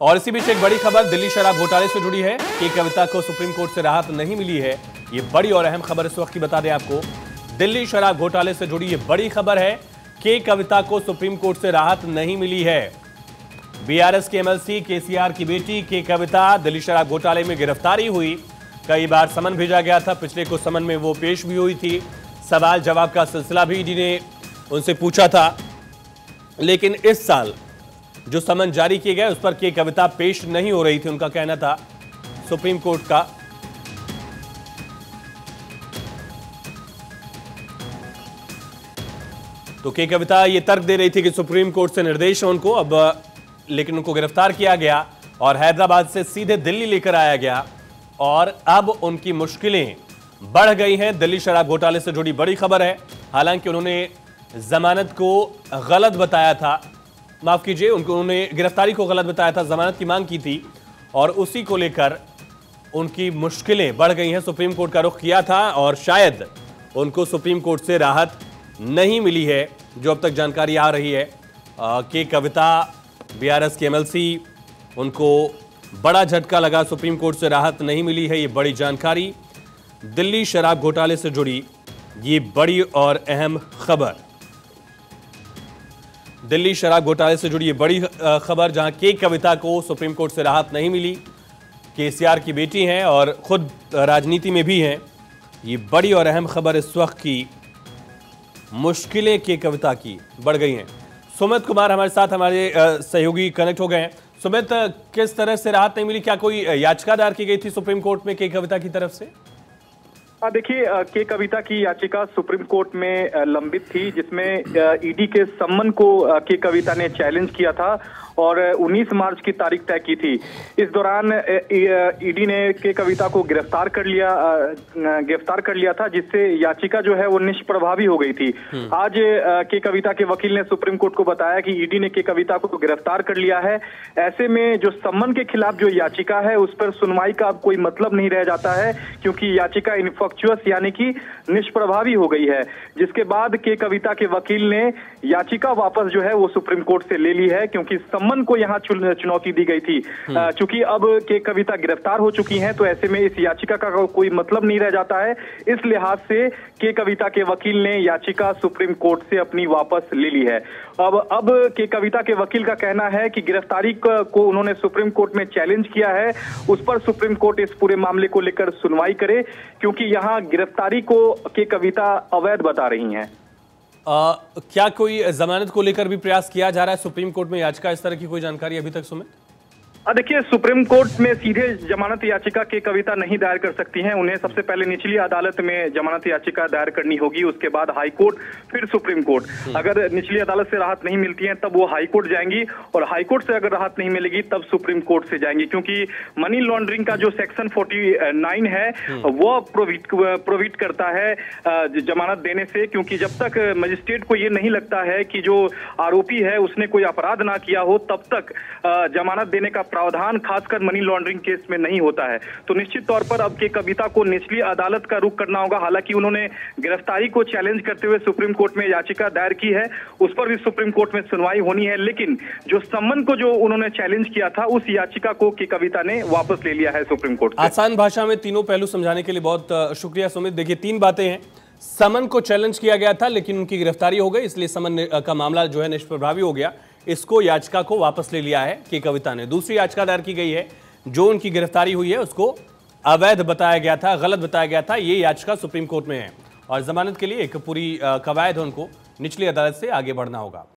और इसी बीच एक बड़ी खबर दिल्ली शराब घोटाले से जुड़ी है। कि. कविता को सुप्रीम कोर्ट से राहत नहीं मिली है। ये बड़ी और अहम खबर इस वक्त की बता दें आपको। दिल्ली शराब घोटाले से जुड़ी ये बड़ी खबर है। कि. कविता को सुप्रीम कोर्ट से राहत नहीं मिली है। बीआरएस के एमएलसी केसीआर की बेटी के कविता, दिल्ली शराब घोटाले में गिरफ्तारी हुई। कई बार समन भेजा गया था, पिछले कुछ समन में वो पेश भी हुई थी। सवाल जवाब का सिलसिला भी ईडी ने उनसे पूछा था। लेकिन इस साल जो समन जारी किए गए, उस पर की कविता पेश नहीं हो रही थी, उनका कहना था सुप्रीम कोर्ट का। तो के कविता ये तर्क दे रही थी कि सुप्रीम कोर्ट से निर्देश है उनको, अब, लेकिन उनको गिरफ़्तार किया गया और हैदराबाद से सीधे दिल्ली लेकर आया गया। और अब उनकी मुश्किलें बढ़ गई हैं। दिल्ली शराब घोटाले से जुड़ी बड़ी खबर है। हालाँकि उन्होंने जमानत को गलत बताया था। माफ़ कीजिए, उनको उन्होंने गिरफ्तारी को गलत बताया था, जमानत की मांग की थी, और उसी को लेकर उनकी मुश्किलें बढ़ गई हैं। सुप्रीम कोर्ट का रुख किया था, और शायद उनको सुप्रीम कोर्ट से राहत नहीं मिली है, जो अब तक जानकारी आ रही है कि कविता, बीआरएस के एमएलसी, उनको बड़ा झटका लगा, सुप्रीम कोर्ट से राहत नहीं मिली है, ये बड़ी जानकारी। दिल्ली शराब घोटाले से जुड़ी ये बड़ी और अहम खबर। दिल्ली शराब घोटाले से जुड़ी ये बड़ी खबर जहाँ के कविता को सुप्रीम कोर्ट से राहत नहीं मिली। केसीआर की बेटी हैं और खुद राजनीति में भी हैं। ये बड़ी और अहम खबर इस वक्त की मुश्किलें के कविता की बढ़ गई हैं। सुमित कुमार हमारे साथ, हमारे सहयोगी कनेक्ट हो गए हैं। सुमित किस तरह से राहत नहीं मिली? क्या कोई याचिका दायर की गई थी सुप्रीम कोर्ट में के कविता की तरफ़ से? देखिए के कविता की याचिका सुप्रीम कोर्ट में लंबित थी जिसमें ईडी के सम्मन को के कविता ने चैलेंज किया था और 19 मार्च की तारीख तय की थी। इस दौरान ईडी ने के कविता को गिरफ़्तार कर लिया गिरफ़्तार कर लिया था जिससे याचिका जो है वो निष्प्रभावी हो गई थी। हम्म। आज के कविता के वकील ने सुप्रीम कोर्ट को बताया कि ईडी ने के कविता को गिरफ़्तार कर लिया है। ऐसे में जो सम्मन के खिलाफ जो याचिका है उस पर सुनवाई का अब कोई मतलब नहीं रह जाता है क्योंकि याचिका इनफॉक्चुअस यानी कि निष्प्रभावी हो गई है जिसके बाद के कविता के वकील ने याचिका वापस जो है वो सुप्रीम कोर्ट से ले ली है क्योंकि सम्मन को यहाँ चुनौती दी गई थी। हम्म। चूँकि अब के कविता गिरफ़्तार हो चुकी हैं तो ऐसे में इस याचिका का कोई मतलब नहीं रह जाता है। इस लिहाज से के कविता के वकील ने याचिका सुप्रीम कोर्ट से अपनी वापस ले ली है। अब अब के कविता के वकील का कहना है कि गिरफ्तारी को उन्होंने सुप्रीम कोर्ट में चैलेंज किया है उस पर सुप्रीम कोर्ट इस पूरे मामले को लेकर सुनवाई करे क्योंकि यहाँ गिरफ्तारी को की कविता अवैध बता रही हैं। आ, क्या कोई जमानत को लेकर भी प्रयास किया जा रहा है? सुप्रीम कोर्ट में याचिका इस तरह की कोई जानकारी अभी तक सुमित? देखिए सुप्रीम कोर्ट में सीधे जमानत याचिका की कविता नहीं दायर कर सकती हैं उन्हें सबसे पहले निचली अदालत में जमानत याचिका दायर करनी होगी उसके बाद हाई कोर्ट फिर सुप्रीम कोर्ट। अगर निचली अदालत से राहत नहीं मिलती है तब वो हाई कोर्ट जाएँगी और हाई कोर्ट से अगर राहत नहीं मिलेगी तब सुप्रीम कोर्ट से जाएँगी क्योंकि मनी लॉन्ड्रिंग का जो सेक्शन फोर्टी है हम्म। वो प्रोविट प्रोविट करता है जमानत देने से क्योंकि जब तक मजिस्ट्रेट को ये नहीं लगता है कि जो आरोपी है उसने कोई अपराध ना किया हो तब तक जमानत देने का प्रावधान खासकर मनी लॉन्ड्रिंग केस में नहीं होता है। तो निश्चित तौर पर अब के कविता को निचली अदालत का रुख करना होगा। हालाँकि उन्होंने गिरफ्तारी को चैलेंज करते हुए सुप्रीम कोर्ट में याचिका दायर की है। उस पर भी सुप्रीम कोर्ट में सुनवाई होनी है। लेकिन जो सम्मन को जो उन्होंने चैलेंज किया था, उस याचिका को के कविता ने वापस ले लिया है सुप्रीम कोर्ट आसान भाषा में तीनों पहलू समझाने के लिए बहुत शुक्रिया सुमित। देखिए, तीन बातें हैं। समन को चैलेंज किया गया था, लेकिन उनकी गिरफ्तारी हो गई, इसलिए समन का मामला जो है निष्प्रभावी हो गया। इसको याचिका को वापस ले लिया है के कविता ने। दूसरी याचिका दायर की गई है, जो उनकी गिरफ्तारी हुई है, उसको अवैध बताया गया था, गलत बताया गया था, ये याचिका सुप्रीम कोर्ट में है। और जमानत के लिए एक पूरी कवायद है उनको। निचली अदालत से आगे बढ़ना होगा।